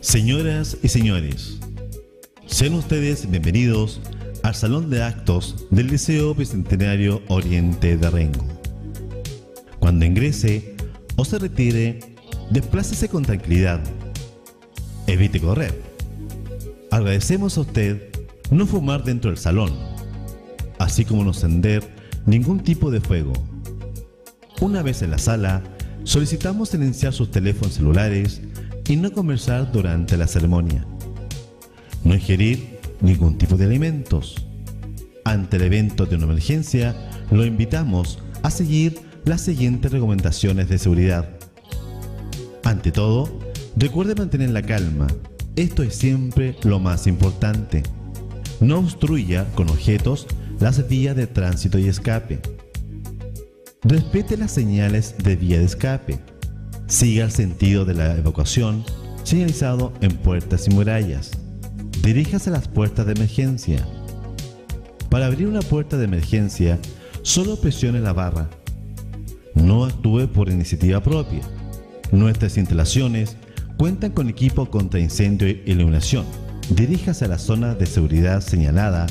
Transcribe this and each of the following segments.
Señoras y señores, sean ustedes bienvenidos al Salón de Actos del Liceo Bicentenario Oriente de Rengo. Cuando ingrese o se retire, desplácese con tranquilidad. Evite correr. Agradecemos a usted no fumar dentro del salón, así como no encender ningún tipo de fuego. Una vez en la sala, solicitamos silenciar sus teléfonos celulares y no conversar durante la ceremonia. No ingerir ningún tipo de alimentos. Ante el evento de una emergencia, lo invitamos a seguir las siguientes recomendaciones de seguridad. Ante todo, recuerde mantener la calma. Esto es siempre lo más importante. No obstruya con objetos las vías de tránsito y escape. Respete las señales de vía de escape. Siga el sentido de la evacuación señalizado en puertas y murallas. Diríjase a las puertas de emergencia. Para abrir una puerta de emergencia, solo presione la barra. No actúe por iniciativa propia. Nuestras instalaciones cuentan con equipo contra incendio e iluminación. Diríjase a la zona de seguridad señalada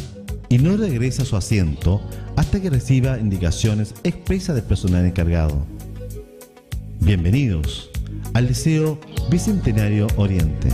y no regrese a su asiento hasta que reciba indicaciones expresas del personal encargado. Bienvenidos al Liceo Bicentenario Oriente.